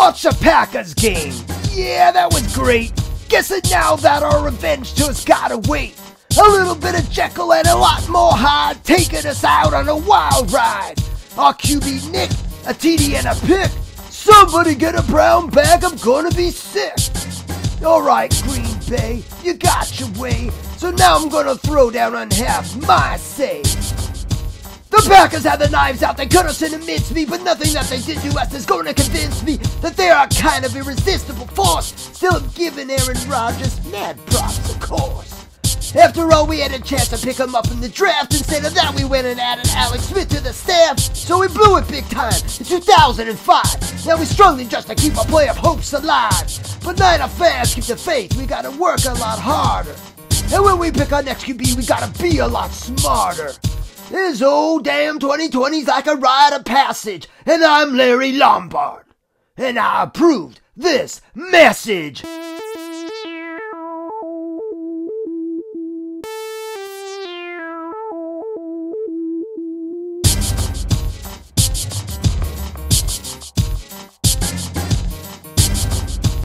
Watch the Packers game. Yeah, that was great. Guess it now that our revenge just gotta wait. A little bit of Jekyll and a lot more Hyde taking us out on a wild ride. Our QB Nick, a TD and a pick. Somebody get a brown bag, I'm gonna be sick. Alright, Green Bay, you got your way. So now I'm gonna throw down and have my say. The Packers had the knives out, they cut us in into me, but nothing that they did to us is to convince me that they are a kind of irresistible force. Still, I'm giving Aaron Rodgers mad props, of course. After all, we had a chance to pick him up in the draft. Instead of that, we went and added Alex Smith to the staff. So we blew it big time in 2005. Now we're struggling just to keep our playoff hopes alive. But Niner fans keep the faith. We gotta work a lot harder. And when we pick our next QB, we gotta be a lot smarter. This old damn 2020's like a rite of passage, and I'm Larry Lombard. And I approved this message.